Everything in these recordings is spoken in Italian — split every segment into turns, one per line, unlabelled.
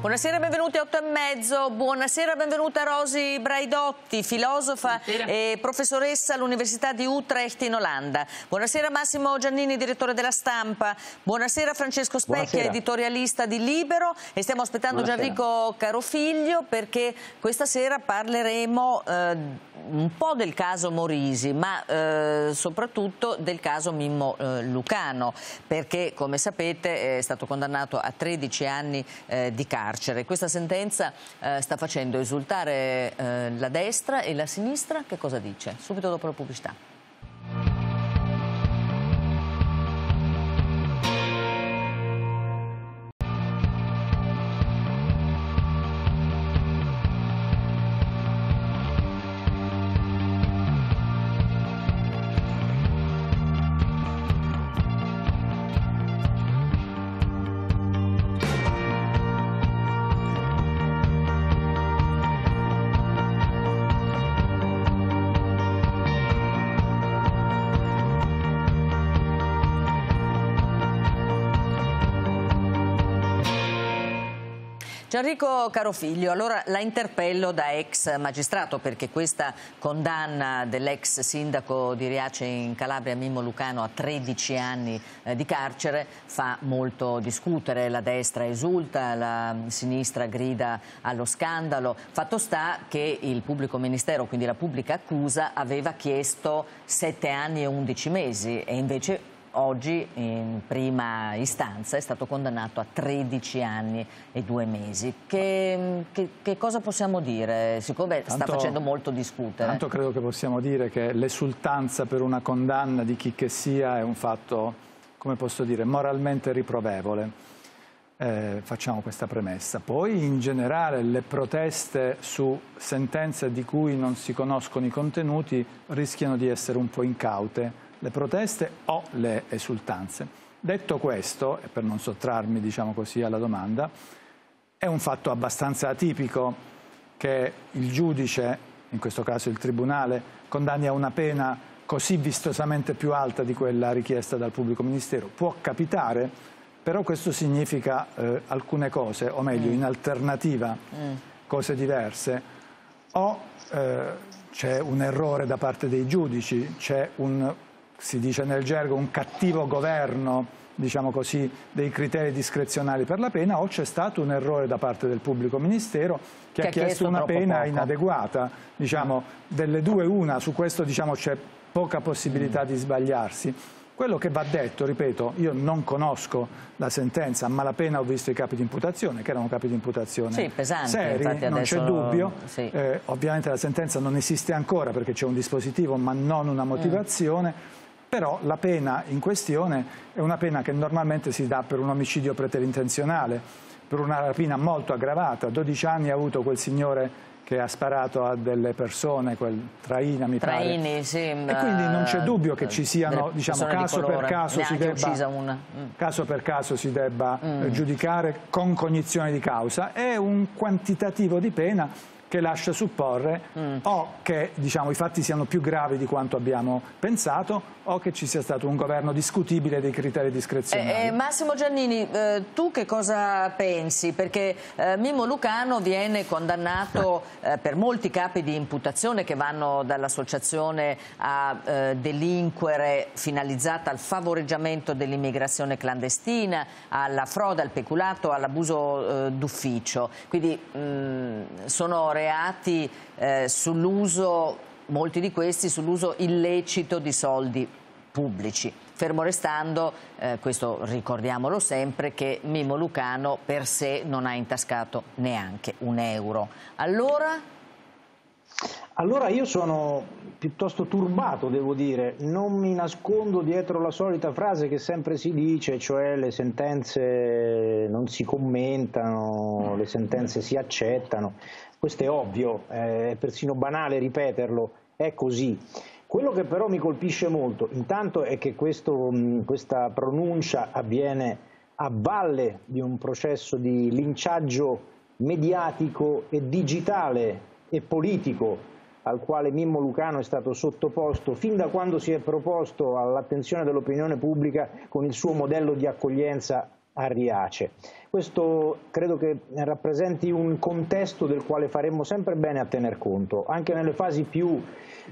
Buonasera, benvenuti a 8 e mezzo. Buonasera, benvenuta Rosi Braidotti, filosofa Buonasera. e professoressa all'Università di Utrecht in Olanda. Buonasera Massimo Giannini, direttore della Stampa. Buonasera Francesco Specchia, Buonasera. editorialista di Libero. E stiamo aspettando Buonasera. Gianrico Carofiglio perché questa sera parleremo eh, un po' del caso Morisi, ma eh, soprattutto del caso Mimmo eh, Lucano, perché come sapete è stato condannato a 13 anni eh, di carcere. Questa sentenza eh, sta facendo esultare eh, la destra e la sinistra. Che cosa dice? Subito dopo la pubblicità. Gianrico Carofiglio, allora la interpello da ex magistrato perché questa condanna dell'ex sindaco di Riace in Calabria, Mimmo Lucano, a 13 anni eh, di carcere fa molto discutere. La destra esulta, la sinistra grida allo scandalo. Fatto sta che il pubblico ministero, quindi la pubblica accusa, aveva chiesto 7 anni e 11 mesi e invece oggi in prima istanza è stato condannato a 13 anni e due mesi. Che, che, che cosa possiamo dire? Siccome tanto, sta facendo molto discutere.
Tanto credo che possiamo dire che l'esultanza per una condanna di chi che sia è un fatto, come posso dire, moralmente riprovevole. Eh, facciamo questa premessa. Poi in generale le proteste su sentenze di cui non si conoscono i contenuti rischiano di essere un po' incaute le proteste o le esultanze. Detto questo, e per non sottrarmi diciamo così, alla domanda, è un fatto abbastanza atipico che il giudice, in questo caso il Tribunale, condanni a una pena così vistosamente più alta di quella richiesta dal pubblico ministero. Può capitare, però questo significa eh, alcune cose, o meglio, mm. in alternativa, mm. cose diverse. O eh, c'è un errore da parte dei giudici, c'è un si dice nel gergo, un cattivo governo diciamo così, dei criteri discrezionali per la pena o c'è stato un errore da parte del pubblico ministero che, che ha chiesto, chiesto una pena poco. inadeguata. Diciamo, delle due una, su questo diciamo, c'è poca possibilità mm. di sbagliarsi. Quello che va detto, ripeto, io non conosco la sentenza, ma la pena ho visto i capi di imputazione, che erano capi di imputazione sì, pesanti, seri, non c'è dubbio. Sì. Eh, ovviamente la sentenza non esiste ancora perché c'è un dispositivo ma non una motivazione. Mm però la pena in questione è una pena che normalmente si dà per un omicidio preterintenzionale, per una rapina molto aggravata. 12 anni ha avuto quel signore che ha sparato a delle persone, quel Traina mi
Traini,
pare.
Sì,
e quindi non c'è dubbio che ci siano, diciamo, caso per caso, si debba, mm. caso per caso si debba mm. giudicare con cognizione di causa. È un quantitativo di pena che lascia supporre mm. o che diciamo, i fatti siano più gravi di quanto abbiamo pensato o che ci sia stato un governo discutibile dei criteri discrezionali.
Eh, eh, Massimo Giannini, eh, tu che cosa pensi? Perché eh, Mimmo Lucano viene condannato eh, per molti capi di imputazione che vanno dall'associazione a eh, delinquere finalizzata al favoreggiamento dell'immigrazione clandestina, alla frode, al peculato, all'abuso d'ufficio. Quindi mh, mm, sono reati sull'uso molti di questi sull'uso illecito di soldi pubblici. Fermo restando, eh, questo ricordiamolo sempre, che Mimo Lucano per sé non ha intascato neanche un euro. Allora?
Allora io sono piuttosto turbato, devo dire, non mi nascondo dietro la solita frase che sempre si dice, cioè le sentenze non si commentano, le sentenze si accettano. Questo è ovvio, è persino banale ripeterlo, è così. Quello che però mi colpisce molto, intanto, è che questo, questa pronuncia avviene a valle di un processo di linciaggio mediatico e digitale e politico al quale Mimmo Lucano è stato sottoposto fin da quando si è proposto all'attenzione dell'opinione pubblica con il suo modello di accoglienza a Riace. Questo credo che rappresenti un contesto del quale faremmo sempre bene a tener conto, anche nelle fasi più,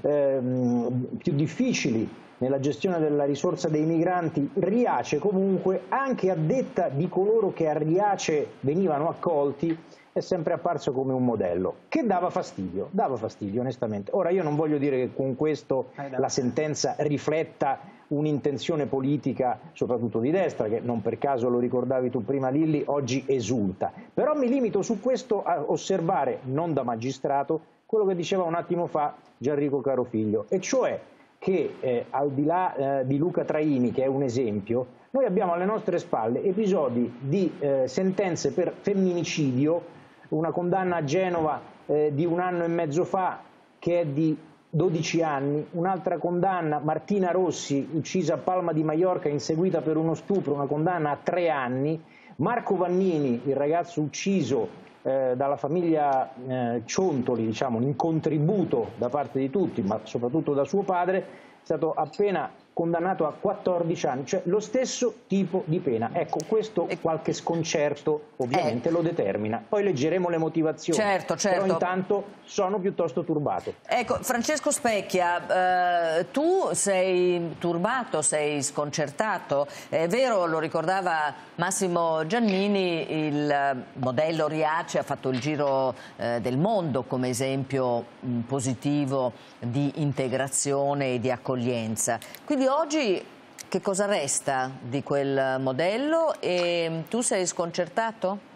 ehm, più difficili nella gestione della risorsa dei migranti, Riace comunque, anche a detta di coloro che a Riace venivano accolti, è sempre apparso come un modello, che dava fastidio, dava fastidio onestamente. Ora io non voglio dire che con questo la sentenza rifletta un'intenzione politica, soprattutto di destra, che non per caso lo ricordavi tu prima Lilli, oggi esulta. Però mi limito su questo a osservare, non da magistrato, quello che diceva un attimo fa Gianrico Carofiglio, e cioè che eh, al di là eh, di Luca Traini, che è un esempio, noi abbiamo alle nostre spalle episodi di eh, sentenze per femminicidio, una condanna a Genova eh, di un anno e mezzo fa che è di 12 anni, un'altra condanna, Martina Rossi, uccisa a Palma di Mallorca, inseguita per uno stupro, una condanna a tre anni, Marco Vannini, il ragazzo ucciso eh, dalla famiglia eh, Ciontoli, diciamo, in contributo da parte di tutti, ma soprattutto da suo padre, è stato appena condannato a 14 anni, cioè lo stesso tipo di pena. Ecco, questo qualche sconcerto ovviamente eh. lo determina. Poi leggeremo le motivazioni.
Certo, certo.
Però intanto sono piuttosto turbato.
Ecco, Francesco Specchia, eh, tu sei turbato, sei sconcertato. È vero, lo ricordava Massimo Giannini, il modello Riace ha fatto il giro eh, del mondo come esempio mh, positivo di integrazione e di accoglienza. Quindi oggi che cosa resta di quel modello e tu sei sconcertato?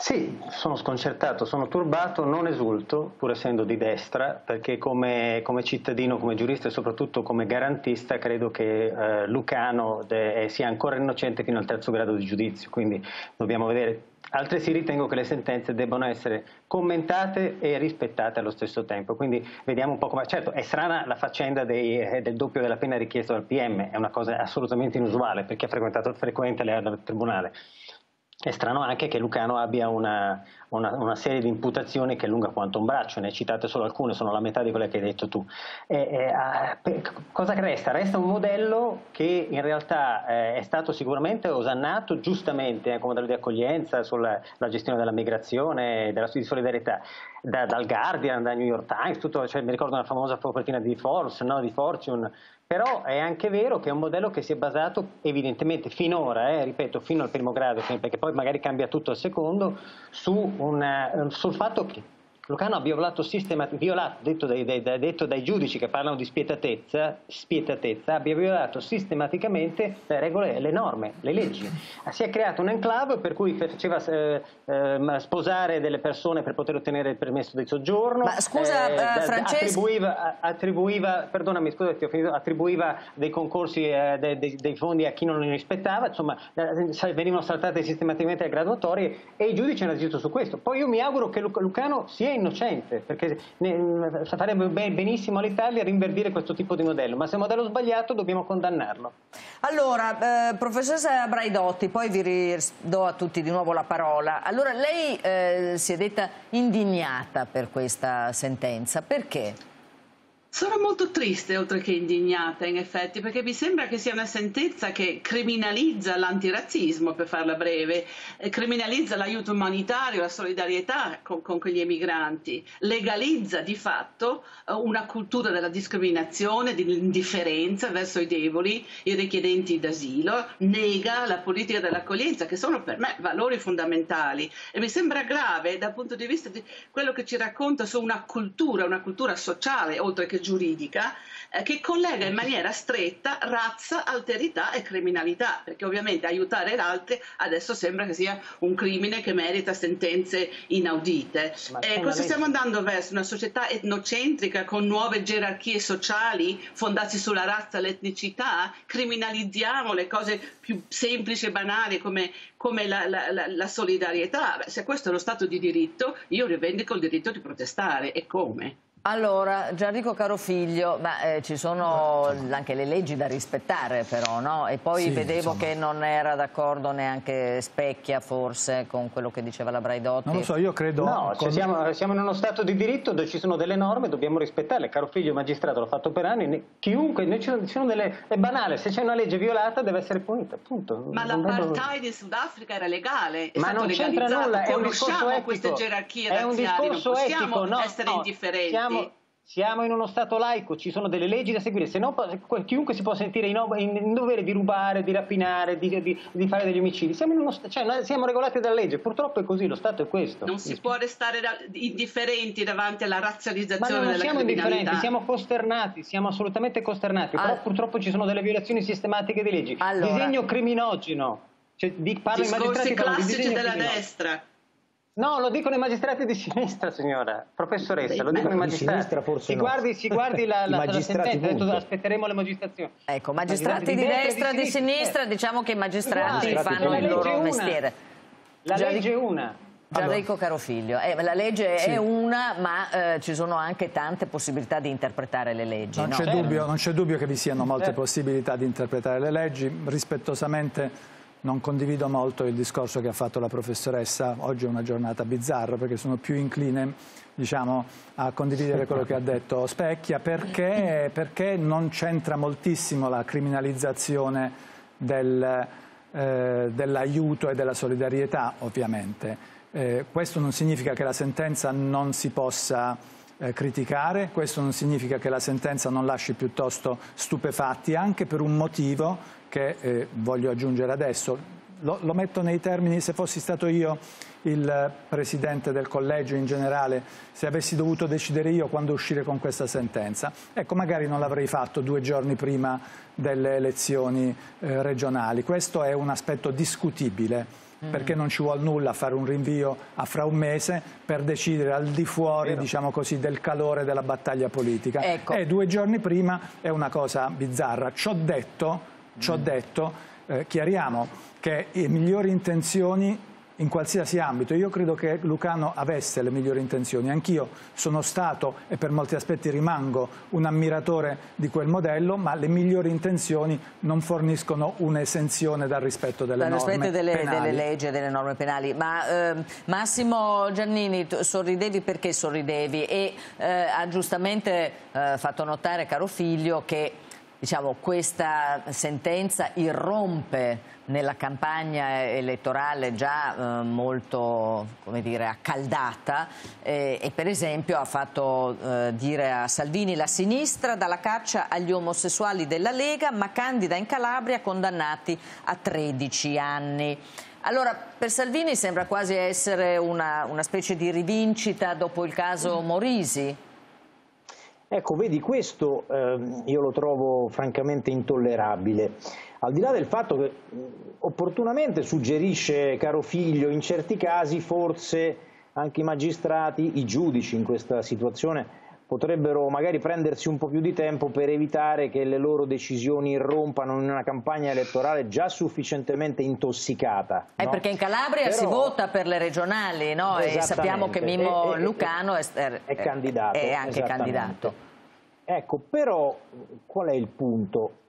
Sì, sono sconcertato, sono turbato, non esulto, pur essendo di destra, perché come, come cittadino, come giurista e soprattutto come garantista credo che eh, Lucano de, eh, sia ancora innocente fino al terzo grado di giudizio, quindi dobbiamo vedere. Altresì ritengo che le sentenze debbano essere commentate e rispettate allo stesso tempo, quindi vediamo un po' come... Certo, è strana la faccenda dei, eh, del doppio della pena richiesto dal PM, è una cosa assolutamente inusuale per chi ha frequentato frequente il tribunale. È strano anche che Lucano abbia una, una, una, serie di imputazioni che è lunga quanto un braccio, ne citate solo alcune, sono la metà di quelle che hai detto tu. E, e, cosa resta? Resta un modello che in realtà eh, è stato sicuramente osannato giustamente eh, come modello di accoglienza sulla gestione della migrazione, della di solidarietà, da, dal Guardian, da New York Times, tutto, cioè, mi ricordo una famosa copertina di Forbes, no, di Fortune, però è anche vero che è un modello che si è basato evidentemente finora, eh, ripeto, fino al primo grado, perché poi magari cambia tutto al secondo, su una, sul fatto che Lucano ha violato, violato detto, dai, dai, detto, dai, giudici che parlano di spietatezza, spietatezza, abbia violato sistematicamente le regole, le norme, le leggi. Si è creato un enclave per cui faceva eh, eh, sposare delle persone per poter ottenere il permesso di soggiorno.
Ma scusa, eh, Francesco...
Attribuiva, attribuiva, perdonami, scusa, finito, attribuiva dei concorsi, eh, dei, dei, dei, fondi a chi non li rispettava, insomma, eh, venivano saltate sistematicamente le graduatorie e i giudici hanno agito su questo. Poi io mi auguro che Lucano sia innocente, perché ne, farebbe benissimo all'Italia rinverdire questo tipo di modello, ma se è un modello sbagliato dobbiamo condannarlo.
Allora, eh, professoressa Braidotti, poi vi do a tutti di nuovo la parola. Allora, lei eh, si è detta indignata per questa sentenza, perché?
Sono molto triste oltre che indignata in effetti perché mi sembra che sia una sentenza che criminalizza l'antirazzismo per farla breve, eh, criminalizza l'aiuto umanitario, la solidarietà con, con, quegli emigranti, legalizza di fatto eh, una cultura della discriminazione, dell'indifferenza verso i deboli, i richiedenti d'asilo, nega la politica dell'accoglienza che sono per me valori fondamentali. E mi sembra grave dal punto di vista di quello che ci racconta su una cultura, una cultura sociale oltre che giuridica eh, che collega in maniera stretta razza, alterità e criminalità, perché ovviamente aiutare l'altro adesso sembra che sia un crimine che merita sentenze inaudite. E questo stiamo andando verso una società etnocentrica con nuove gerarchie sociali fondate sulla razza l'etnicità, criminalizziamo le cose più semplici e banali come, come la, la, la, la, solidarietà. Se questo è lo Stato di diritto, io rivendico il diritto di protestare. E come?
Allora, Gianrico Carofiglio, ma eh, ci sono anche le leggi da rispettare però, no? E poi sì, vedevo insomma. che non era d'accordo neanche Specchia forse con quello che diceva la Braidotti.
Non lo so, io credo...
No, con... siamo, siamo, in uno Stato di diritto dove ci sono delle norme, dobbiamo rispettarle. Carofiglio magistrato l'ha fatto per anni, chiunque, noi ci sono delle... è banale, se c'è una legge violata deve essere punita, punto.
Ma l'apartheid in Sudafrica era legale, è
ma non c'entra nulla, è un discorso etico.
queste gerarchie è un discorso non possiamo etico, no, essere no, indifferenti.
Siamo siamo in uno Stato laico, ci sono delle leggi da seguire, se no chiunque si può sentire in, in dovere di rubare, di rapinare, di, di, di fare degli omicidi. Siamo, uno, cioè, siamo, regolati dalla legge, purtroppo è così, lo Stato è questo.
Non si può restare da, indifferenti davanti alla razzializzazione
Ma
non
siamo indifferenti, siamo costernati, siamo assolutamente costernati, ah. però purtroppo ci sono delle violazioni sistematiche di leggi. Allora. Disegno criminogeno. Cioè,
di, parlo Discorsi classici della destra.
No, lo dicono i magistrati di sinistra, signora, professoressa, lo dicono i magistrati. Di forse si, no. guardi, si guardi la, la, la sentenza, detto, aspetteremo le magistrazioni.
Ecco, magistrati, magistrati di, destra, di sinistra, di sinistra, diciamo che i magistrati Guarda, fanno il loro una. mestiere.
La Già legge è una.
Gianrico allora. Carofiglio, eh, la legge sì. è una ma eh, ci sono anche tante possibilità di interpretare le leggi.
Non,
no?
c'è, dubbio, non c'è dubbio che vi siano molte certo. possibilità di interpretare le leggi, rispettosamente non condivido molto il discorso che ha fatto la professoressa, oggi è una giornata bizzarra perché sono più incline diciamo, a condividere quello che ha detto Specchia perché, perché non c'entra moltissimo la criminalizzazione del, eh, dell'aiuto e della solidarietà ovviamente. Eh, questo non significa che la sentenza non si possa eh, criticare, questo non significa che la sentenza non lasci piuttosto stupefatti, anche per un motivo che eh, voglio aggiungere adesso. Lo, lo, metto nei termini, se fossi stato io il presidente del collegio in generale, se avessi dovuto decidere io quando uscire con questa sentenza, ecco magari non l'avrei fatto due giorni prima delle elezioni eh, regionali. Questo è un aspetto discutibile mm. perché non ci vuole nulla fare un rinvio a fra un mese per decidere al di fuori diciamo così, del calore della battaglia politica. Ecco. E due giorni prima è una cosa bizzarra. Ciò detto, Ciò detto, eh, chiariamo che le migliori intenzioni in qualsiasi ambito. Io credo che Lucano avesse le migliori intenzioni. Anch'io sono stato e per molti aspetti rimango un ammiratore di quel modello, ma le migliori intenzioni non forniscono un'esenzione dal rispetto delle dal norme rispetto
delle, delle leggi e delle norme penali. Ma eh, Massimo Giannini, sorridevi perché sorridevi? E eh, ha giustamente eh, fatto notare, caro figlio, che diciamo, questa sentenza irrompe nella campagna elettorale già eh, molto dire, accaldata eh, e per esempio ha fatto eh, dire a Salvini la sinistra dalla caccia agli omosessuali della Lega ma candida in Calabria condannati a 13 anni. Allora, per Salvini sembra quasi essere una, una specie di rivincita dopo il caso Morisi.
Ecco, vedi, questo eh, io lo trovo francamente intollerabile. Al di là del fatto che opportunamente suggerisce, caro figlio, in certi casi forse anche i magistrati, i giudici in questa situazione potrebbero magari prendersi un po' più di tempo per evitare che le loro decisioni irrompano in una campagna elettorale già sufficientemente intossicata.
È no? perché in Calabria Però... si vota per le regionali no? e sappiamo che Mimmo e, Lucano è,
è, è, candidato,
è anche candidato.
Ecco, però qual è il punto?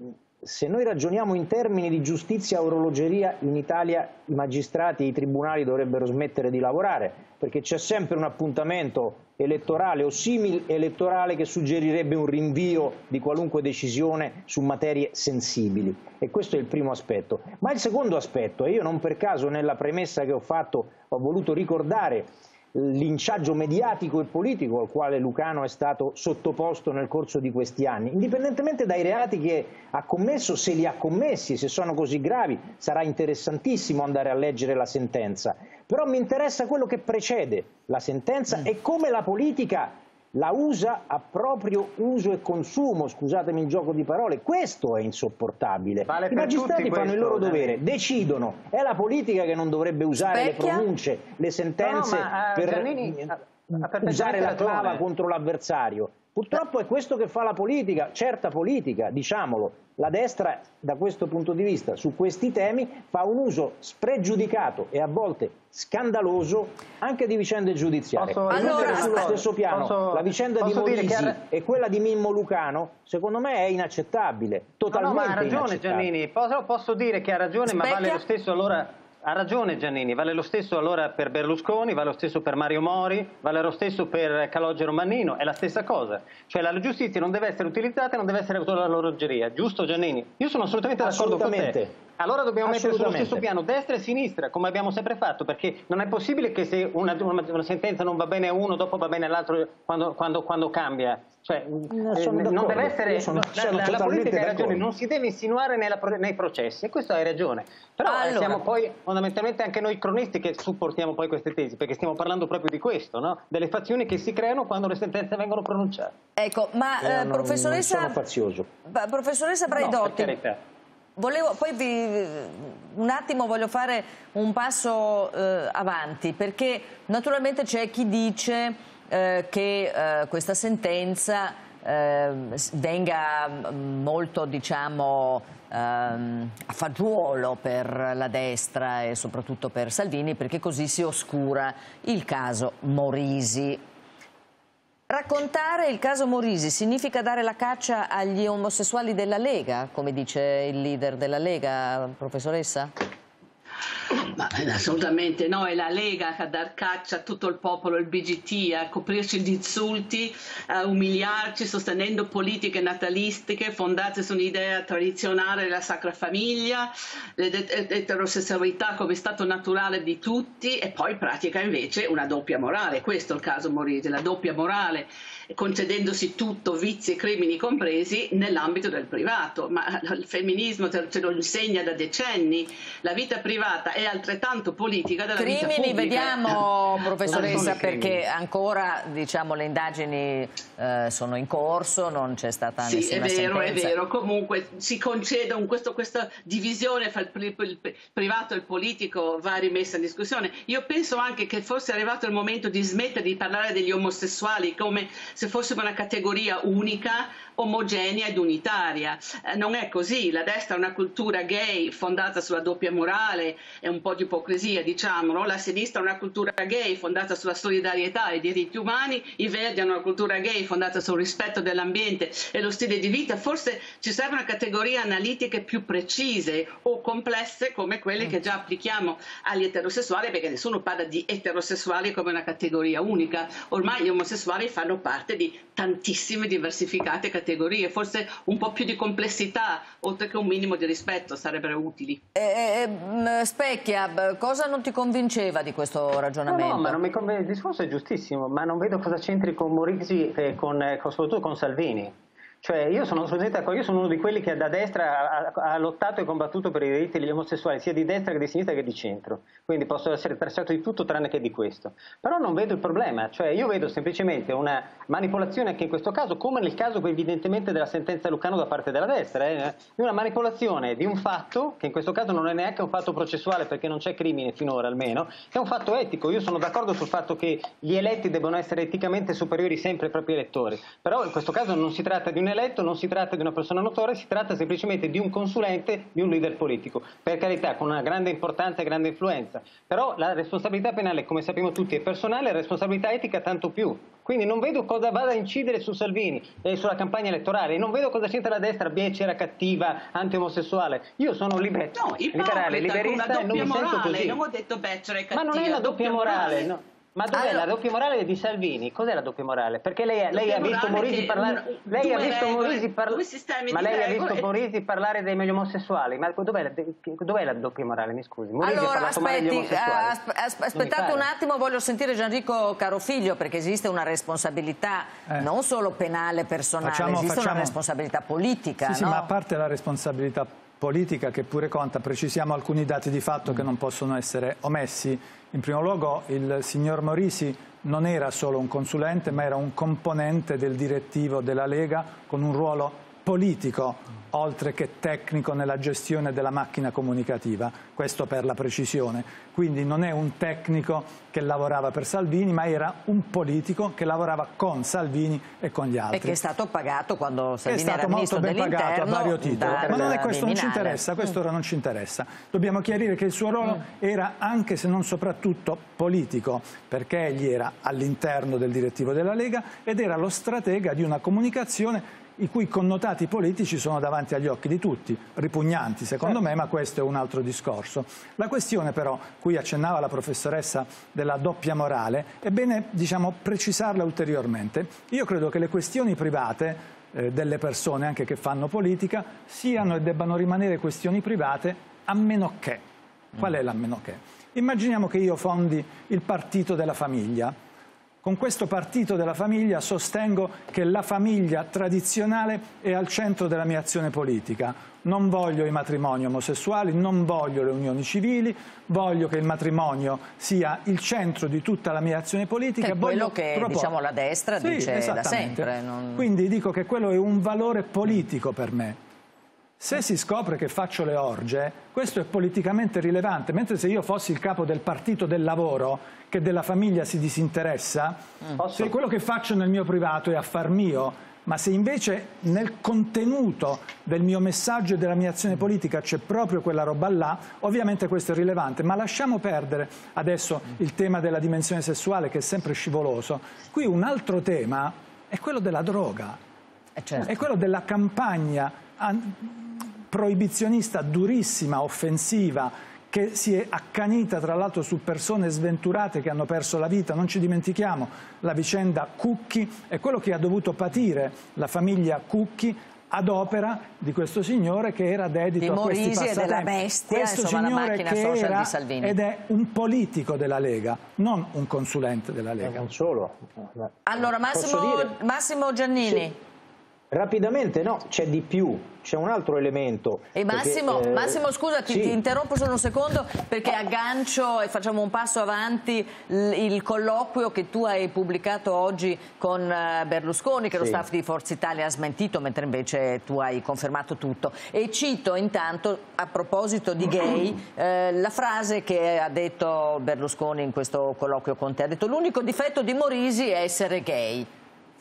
Se noi ragioniamo in termini di giustizia orologeria, in Italia i magistrati e i tribunali dovrebbero smettere di lavorare, perché c'è sempre un appuntamento elettorale o simil elettorale che suggerirebbe un rinvio di qualunque decisione su materie sensibili. E questo è il primo aspetto. Ma il secondo aspetto, e io non per caso nella premessa che ho fatto ho voluto ricordare linciaggio mediatico e politico al quale Lucano è stato sottoposto nel corso di questi anni, indipendentemente dai reati che ha commesso, se li ha commessi, se sono così gravi, sarà interessantissimo andare a leggere la sentenza, però mi interessa quello che precede la sentenza mm. e come la politica la usa a proprio uso e consumo, scusatemi il gioco di parole, questo è insopportabile. Vale I magistrati fanno il loro dovere, decidono, è la politica che non dovrebbe usare Specchia? le pronunce, le sentenze no, ma, uh, per Giannini, usare la clava contro l'avversario. Purtroppo è questo che fa la politica, certa politica, diciamolo. La destra da questo punto di vista, su questi temi, fa un uso spregiudicato e a volte scandaloso anche di vicende giudiziarie.
Posso
allora, sullo stesso piano,
Posso-
la vicenda di Morisi
ha-
e quella di Mimmo Lucano, secondo me è inaccettabile,
No, no,
totalmente
ma ha ragione. Giannini, posso, posso dire che ha ragione, ma
Specchia?
vale lo stesso allora. Ha ragione Giannini, vale lo stesso allora per Berlusconi, vale lo stesso per Mario Mori, vale lo stesso per Calogero Mannino, è la stessa cosa. Cioè la giustizia non deve essere utilizzata e non deve essere solo l'orologeria, giusto Giannini? Io sono assolutamente d'accordo con te. Allora dobbiamo mettere sullo stesso piano destra e sinistra, come abbiamo sempre fatto, perché non è possibile che se una, una- una sentenza non va bene a uno, dopo va bene all'altro quando, quando- quando cambia. Cioè,
No,
eh, non deve essere.
Sono-
la-
sono
la, la politica ha ragione, non si deve insinuare nella nei processi, e questo hai ragione. Però eh,
Allora.
siamo poi fondamentalmente anche noi cronisti che supportiamo poi queste tesi, perché stiamo parlando proprio di questo, no? delle fazioni che si creano quando le sentenze vengono pronunciate.
Ecco, ma
Io
eh,
non- non
professoressa,
sono fazioso.
Professoressa
No, per
Braidotti,
carità.
Volevo, poi vi- un attimo voglio fare un passo eh, avanti, perché naturalmente c'è chi dice eh, che eh, questa sentenza eh, s- venga mm, molto, diciamo, ehm, a fagiolo per la destra e soprattutto per Salvini, perché così si oscura il caso Morisi. Raccontare il caso Morisi significa dare la caccia agli omosessuali della Lega, come dice il leader della Lega, professoressa?
Ma eh, assolutamente no, è la Lega a dar caccia a tutto il popolo, il BGT, a coprirci di insulti, a umiliarci sostenendo politiche natalistiche fondate su un'idea tradizionale della Sacra Famiglia, l'eterosessualità come stato naturale di tutti e poi pratica invece una doppia morale. Questo è il caso Morisi, la doppia morale, concedendosi tutto, vizi e crimini compresi, nell'ambito del privato. Ma il femminismo ce lo insegna da decenni, la vita privata è altrettanto politica della vita
Crimini,
pubblica.
vediamo professoressa, perché ancora diciamo, le indagini eh, sono in corso, non c'è stata
Sì, è
nessuna
vero, è
sentenza.
vero. Comunque si concede un- questo- questa divisione fra il, pri- il privato e il politico va rimessa in discussione. Io penso anche che fosse arrivato il momento di smettere di parlare degli omosessuali come se fossimo una categoria unica, omogenea ed unitaria. Eh, non è così. La destra ha una cultura gay fondata sulla doppia morale e un po' di ipocrisia, diciamolo. La sinistra ha una cultura gay fondata sulla solidarietà e i diritti umani. I verdi hanno una cultura gay fondata sul rispetto dell'ambiente e lo stile di vita. Forse ci servono categorie analitiche più precise o complesse come quelle che già applichiamo agli eterosessuali, perché nessuno parla di eterosessuali come una categoria unica. Ormai gli omosessuali fanno parte di tantissime diversificate categorie. Forse un po' più di complessità, oltre che un minimo di rispetto, sarebbero utili.
Eh, eh, Specchia, cosa non ti convinceva di questo
No,
ragionamento?
no, ma non mi conv- il discorso è giustissimo, ma non vedo cosa c'entri con Morisi e con, eh, con- soprattutto con Salvini. Cioè, io sono d'accordo, io sono uno di quelli che da destra ha, ha- lottato e combattuto per i diritti degli omosessuali, sia di destra che di sinistra che di centro. Quindi posso essere tracciato di tutto tranne che di questo. Però non vedo il problema, cioè io vedo semplicemente una manipolazione anche in questo caso, come nel caso evidentemente della sentenza Lucano da parte della destra, eh, di una manipolazione di un fatto, che in questo caso non è neanche un fatto processuale perché non c'è crimine finora almeno, è un fatto etico. Io sono d'accordo sul fatto che gli eletti debbano essere eticamente superiori sempre ai propri elettori, però in questo caso non si tratta di un eletto, non si tratta di una persona notoria, si tratta semplicemente di un consulente, di un leader politico, per carità con una grande importanza e grande influenza, però la responsabilità penale come sappiamo tutti è personale, la responsabilità etica tanto più. Quindi non vedo cosa vada a incidere su Salvini e sulla campagna elettorale, non vedo cosa c'entra la destra becera, cattiva, anti-omosessuale. Io sono liber-
No,
liberale, liberista e non mi
doppia
sento
morale.
così.
Non ho detto Becera è
Ma non è
cattiva,
una doppia morale, no. Ma dov'è
Allora-
la doppia morale di Salvini? Cos'è la doppia morale? Perché lei, lei ha visto Morisi parlare,
un-
lei ha visto
regole,
Morisi parla-
due sistemi
ma lei ha
regole.
visto Morisi parlare degli omosessuali? Ma dov'è la, dov'è la doppia morale? Mi scusi. Morisi ha
Allora, aspetti, eh, asp- asp- aspettate un attimo, voglio sentire Gianrico Carofiglio perché esiste una responsabilità
Eh.
non solo penale personale,
Facciamo-
esiste
facciamo-
una responsabilità politica.
Sì, sì,
no?
ma a parte la responsabilità politica che pure conta, precisiamo alcuni dati di fatto che non possono essere omessi. In primo luogo il signor Morisi non era solo un consulente, ma era un componente del direttivo della Lega con un ruolo politico oltre che tecnico nella gestione della macchina comunicativa, questo per la precisione. Quindi non è un tecnico che lavorava per Salvini, ma era un politico che lavorava con Salvini e con gli altri.
E che è stato pagato quando Salvini
è stato molto ben pagato a vario titolo. Ma non è questo, non ci interessa, questo mm. ora non ci interessa. Dobbiamo chiarire che il suo ruolo mm. era anche se non soprattutto politico, perché egli era all'interno del direttivo della Lega ed era lo stratega di una comunicazione i cui connotati politici sono davanti agli occhi di tutti, ripugnanti secondo certo. me, ma questo è un altro discorso. La questione però, cui accennava la professoressa della doppia morale, è bene diciamo, precisarla ulteriormente. Io credo che le questioni private eh, delle persone, anche che fanno politica, siano e debbano rimanere questioni private a meno che. Qual è la meno che? Immaginiamo che io fondi il partito della famiglia, con questo partito della famiglia sostengo che la famiglia tradizionale è al centro della mia azione politica. Non voglio i matrimoni omosessuali, non voglio le unioni civili, voglio che il matrimonio sia il centro di tutta la mia azione politica. Che
è quello che diciamo, la destra
sì,
dice da sempre. Non...
Quindi dico che quello è un valore politico per me. Se si scopre che faccio le orge, questo è politicamente rilevante, mentre se io fossi il capo del partito del lavoro, che della famiglia si disinteressa, mm. se quello che faccio nel mio privato è affar mio, ma se invece nel contenuto del mio messaggio e della mia azione politica c'è proprio quella roba là, ovviamente questo è rilevante, ma lasciamo perdere adesso il tema della dimensione sessuale che è sempre scivoloso. Qui un altro tema è quello della droga, eh certo. è quello della campagna proibizionista durissima, offensiva, che si è accanita tra l'altro su persone sventurate che hanno perso la vita, non ci dimentichiamo la vicenda Cucchi e quello che ha dovuto patire la famiglia Cucchi ad opera di questo signore che era dedito
di
a questi
passatempi. e della bestia,
questo
insomma,
signore
la
che
era
ed è un politico della Lega, non un consulente della Lega.
Non solo.
Allora Massimo, Massimo Giannini.
Sì. Rapidamente no, c'è di più, c'è un altro elemento.
E Massimo, perché, eh, Massimo scusa, ti, sì. ti, interrompo solo un secondo perché aggancio e facciamo un passo avanti il colloquio che tu hai pubblicato oggi con eh, Berlusconi, che sì. lo staff di Forza Italia ha smentito, mentre invece tu hai confermato tutto. E cito intanto, a proposito di gay, eh, la frase che ha detto Berlusconi in questo colloquio con te. Ha detto l'unico difetto di Morisi è essere gay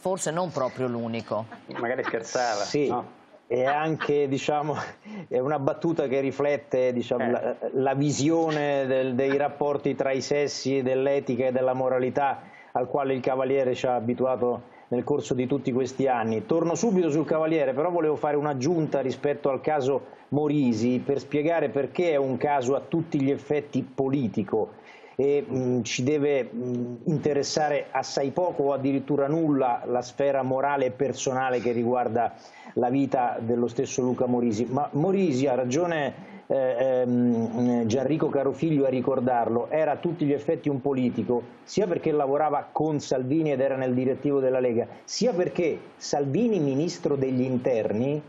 forse non proprio l'unico.
Magari scherzava.
Sì. No? È anche diciamo, è una battuta che riflette diciamo, eh. la, la, visione del, dei rapporti tra i sessi, dell'etica e della moralità al quale il Cavaliere ci ha abituato nel corso di tutti questi anni. Torno subito sul Cavaliere, però volevo fare un'aggiunta rispetto al caso Morisi per spiegare perché è un caso a tutti gli effetti politico e mh, ci deve mh, interessare assai poco o addirittura nulla la sfera morale e personale che riguarda la vita dello stesso Luca Morisi. Ma Morisi ha ragione eh, ehm, Gianrico Carofiglio a ricordarlo, era a tutti gli effetti un politico, sia perché lavorava con Salvini ed era nel direttivo della Lega, sia perché Salvini, ministro degli interni,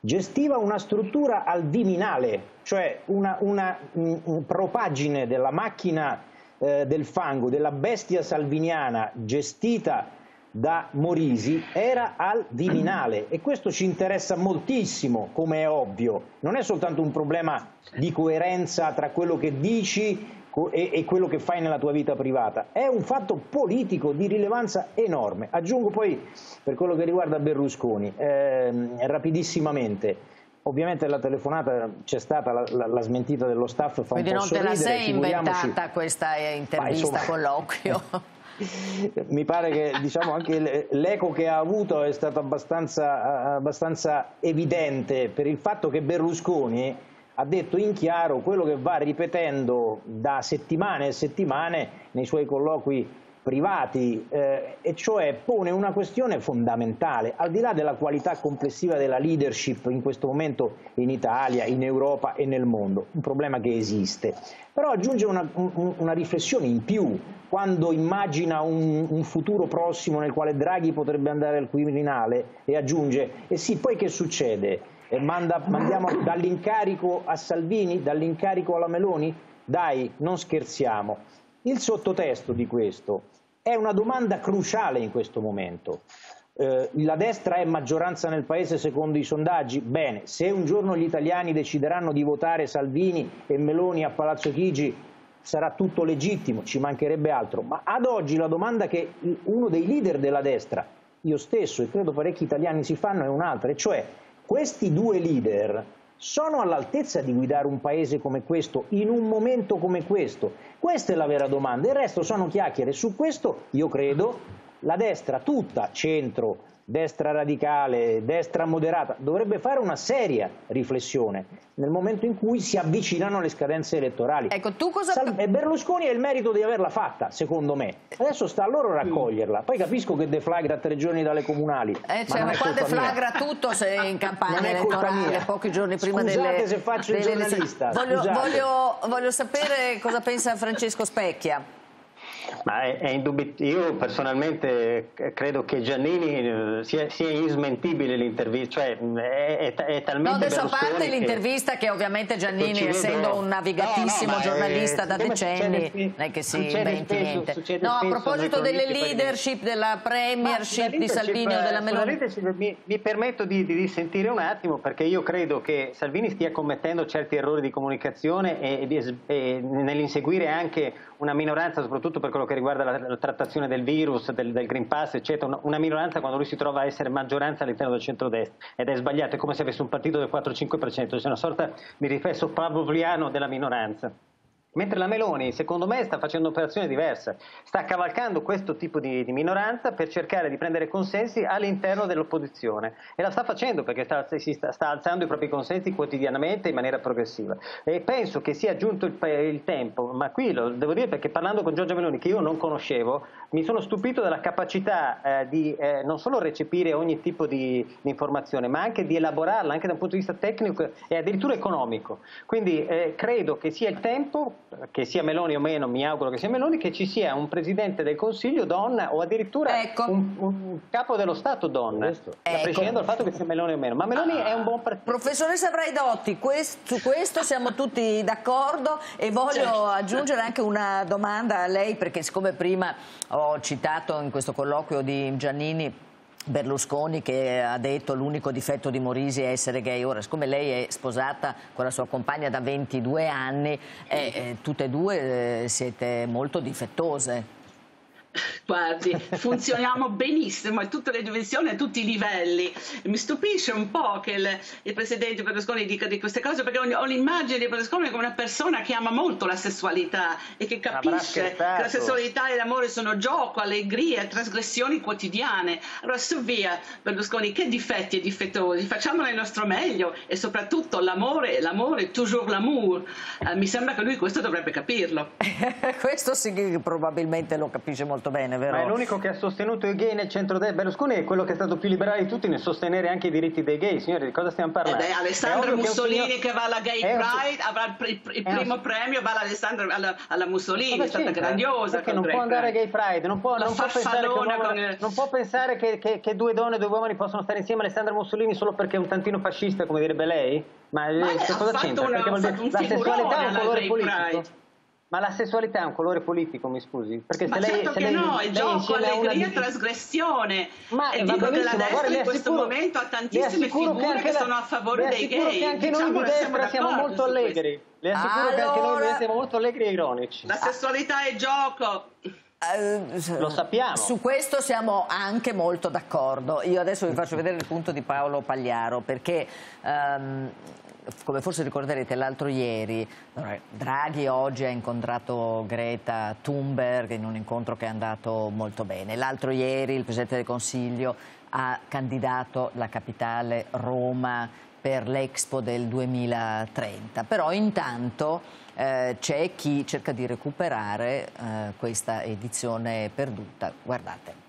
gestiva una struttura al Viminale, cioè una, una, una propagine della macchina eh, del fango, della bestia salviniana gestita da Morisi era al Viminale e questo ci interessa moltissimo, come è ovvio. Non è soltanto un problema di coerenza tra quello che dici e, e, quello che fai nella tua vita privata, è un fatto politico di rilevanza enorme. Aggiungo poi per quello che riguarda Berlusconi, eh, rapidissimamente, Ovviamente la telefonata c'è stata la, la, la, smentita dello staff fa
Quindi
un
po' non te la sei inventata questa intervista, colloquio?
mi pare che diciamo, anche l'eco che ha avuto è stato abbastanza, abbastanza evidente per il fatto che Berlusconi ha detto in chiaro quello che va ripetendo da settimane e settimane nei suoi colloqui privati, eh, e cioè pone una questione fondamentale, al di là della qualità complessiva della leadership in questo momento in Italia, in Europa e nel mondo, un problema che esiste, però aggiunge una, un, una riflessione in più quando immagina un, un, futuro prossimo nel quale Draghi potrebbe andare al Quirinale e aggiunge, e sì, poi che succede? E manda, mandiamo dall'incarico a Salvini, dall'incarico alla Meloni? Dai, non scherziamo. Il sottotesto di questo è una domanda cruciale in questo momento. eh, la destra è maggioranza nel paese secondo i sondaggi? Bene, se un giorno gli italiani decideranno di votare Salvini e Meloni a Palazzo Chigi sarà tutto legittimo, ci mancherebbe altro, ma ad oggi la domanda che uno dei leader della destra, io stesso e credo parecchi italiani si fanno è un'altra, e cioè questi due leader sono all'altezza di guidare un paese come questo in un momento come questo? Questa è la vera domanda, il resto sono chiacchiere. Su questo io credo la destra tutta, centro, destra radicale, destra moderata, dovrebbe fare una seria riflessione nel momento in cui si avvicinano le scadenze elettorali.
Ecco, tu cosa...
Sal- e Berlusconi ha il merito di averla fatta, secondo me. Adesso sta a loro raccoglierla. Poi capisco che deflagra tre giorni dalle comunali.
Eh, cioè, ma, ma qua deflagra mia. tutto se in campagna elettorale, pochi giorni prima
Scusate
delle...
se faccio il giornalista.
Voglio, voglio, voglio sapere cosa pensa Francesco Specchia.
Ma è, è Io personalmente credo che Giannini eh, sia, sia insmentibile l'intervista, cioè è, è, è talmente...
No, adesso a parte l'intervista che, che ovviamente Giannini, essendo un navigatissimo no, no, giornalista da decenni, non è che si inventi niente. No, a proposito delle leadership, della premiership di Salvini o della Meloni...
Mi, mi permetto di, di dissentire un attimo perché io credo che Salvini stia commettendo certi errori di comunicazione e, e, e nell'inseguire anche una minoranza, soprattutto per quello che riguarda la, la trattazione del virus, del, del, Green Pass, eccetera, una, una, minoranza quando lui si trova a essere maggioranza all'interno del centrodestra ed è sbagliato, è come se avesse un partito del 4-5%, c'è una sorta di riflesso pavloviano della minoranza. Mentre la Meloni, secondo me, sta facendo un'operazione diversa, sta cavalcando questo tipo di, di, minoranza per cercare di prendere consensi all'interno dell'opposizione. E la sta facendo perché sta, sta, sta, alzando i propri consensi quotidianamente in maniera progressiva. E penso che sia giunto il, il, tempo, ma qui lo devo dire perché parlando con Giorgia Meloni che io non conoscevo, mi sono stupito della capacità eh, di eh, non solo recepire ogni tipo di, di, informazione, ma anche di elaborarla anche da un punto di vista tecnico e addirittura economico. Quindi eh, credo che sia il tempo che sia Meloni o meno, mi auguro che sia Meloni, che ci sia un Presidente del Consiglio donna o addirittura
ecco.
un, un, capo dello Stato donna, ecco. a prescindere dal fatto che sia Meloni o meno. Ma Meloni è un buon partito.
Professoressa Braidotti, quest, su questo siamo tutti d'accordo e voglio certo. aggiungere anche una domanda a lei perché siccome prima ho citato in questo colloquio di Giannini Berlusconi che ha detto l'unico difetto di Morisi è essere gay. Ora, siccome lei è sposata con la sua compagna da 22 anni, eh, eh, tutte e due eh, siete molto difettose.
Guardi, funzioniamo benissimo a tutte le dimensioni, a tutti i livelli. Mi stupisce un po' che il, il presidente Berlusconi dica di queste cose perché ho, l'immagine di Berlusconi come una persona che ama molto la sessualità e che capisce che la sessualità e l'amore sono gioco, allegria, trasgressioni quotidiane. Allora su via Berlusconi, che difetti e difettosi, facciamo il nostro meglio e soprattutto l'amore, l'amore, toujours l'amour. Eh, mi sembra che lui questo dovrebbe capirlo.
questo sì, probabilmente lo capisce molto molto bene, vero?
Ma è l'unico che ha sostenuto i gay nel centro del Berlusconi è quello che è stato più liberale di tutti nel sostenere anche i diritti dei gay. Signori, di cosa stiamo parlando?
Eh beh, Alessandro Mussolini signor... che va alla Gay Pride avrà il, il primo un... premio, va all'Alessandro, alla, alla Mussolini, è stata grandiosa.
Perché non può andare a Gay Pride, non può, non può pensare, che, uomo, non può pensare che, che, che, due donne e due uomini possono stare insieme a Alessandro Mussolini solo perché è un tantino fascista, come direbbe lei?
Ma, Ma che cosa c'entra? Una, perché la sessualità è un colore politico.
Ma la sessualità è un colore politico, mi scusi?
Perché se Ma lei, certo se lei, no, è gioco, allegria e trasgressione. Ma e dico che la destra in questo momento ha tantissime figure che, che sono a favore dei gay.
che anche diciamo, noi di destra siamo molto allegri. Le assicuro allora... che anche noi siamo molto allegri e ironici.
La sessualità è gioco.
Uh, Lo sappiamo.
Su questo siamo anche molto d'accordo. Io adesso vi faccio vedere il punto di Paolo Pagliaro perché um, come forse ricorderete l'altro ieri, Draghi oggi ha incontrato Greta Thunberg in un incontro che è andato molto bene. L'altro ieri il Presidente del Consiglio ha candidato la capitale Roma per l'Expo del 2030, però intanto eh, c'è chi cerca di recuperare eh, questa edizione perduta. Guardate.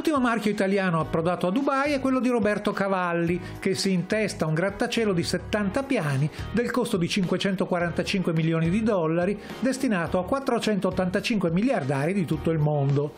L'ultimo marchio italiano approdato a Dubai è quello di Roberto Cavalli, che si intesta un grattacielo di 70 piani del costo di 545 milioni di dollari, destinato a 485 miliardari di tutto il mondo.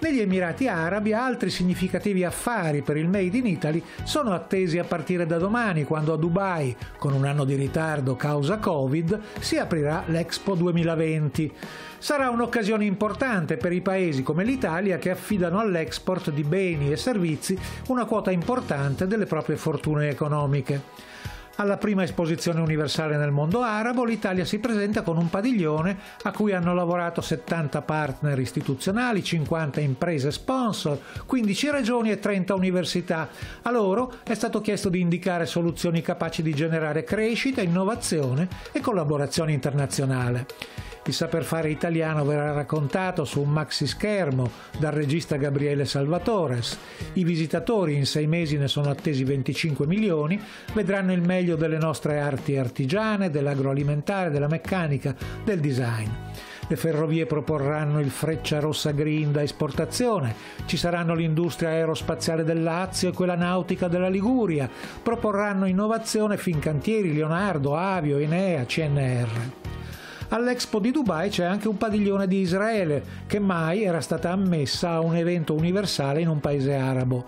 Negli Emirati Arabi altri significativi affari per il Made in Italy sono attesi a partire da domani, quando a Dubai, con un anno di ritardo causa Covid, si aprirà l'Expo 2020. Sarà un'occasione importante per i paesi come l'Italia che affidano all'export di beni e servizi una quota importante delle proprie fortune economiche. Alla prima esposizione universale nel mondo arabo l'Italia si presenta con un padiglione a cui hanno lavorato 70 partner istituzionali, 50 imprese sponsor, 15 regioni e 30 università. A loro è stato chiesto di indicare soluzioni capaci di generare crescita, innovazione e collaborazione internazionale. Il saper fare italiano verrà raccontato su un maxi schermo dal regista Gabriele Salvatores. I visitatori, in sei mesi ne sono attesi 25 milioni, vedranno il meglio delle nostre arti artigiane, dell'agroalimentare, della meccanica, del design. Le ferrovie proporranno il Freccia Rossa Green da esportazione, ci saranno l'industria aerospaziale del Lazio e quella nautica della Liguria, proporranno innovazione Fincantieri, Leonardo, Avio, Enea, CNR. All'Expo di Dubai c'è anche un padiglione di Israele, che mai era stata ammessa a un evento universale in un paese arabo.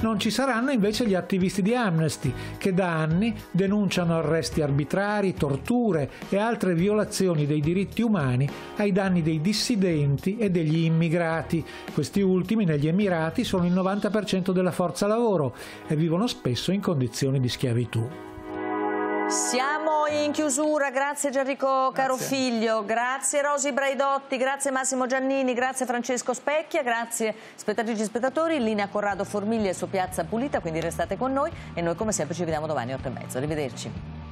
Non ci saranno invece gli attivisti di Amnesty, che da anni denunciano arresti arbitrari, torture e altre violazioni dei diritti umani ai danni dei dissidenti e degli immigrati. Questi ultimi negli Emirati sono il 90% della forza lavoro e vivono spesso in condizioni di schiavitù.
Siamo in chiusura, grazie Gianrico Carofiglio, grazie Rosi Braidotti, grazie Massimo Giannini, grazie Francesco Specchia, grazie spettatrici e spettatori, in linea Corrado Formiglia su Piazza Pulita, quindi restate con noi. E noi come sempre ci vediamo domani alle 8 e mezzo. Arrivederci.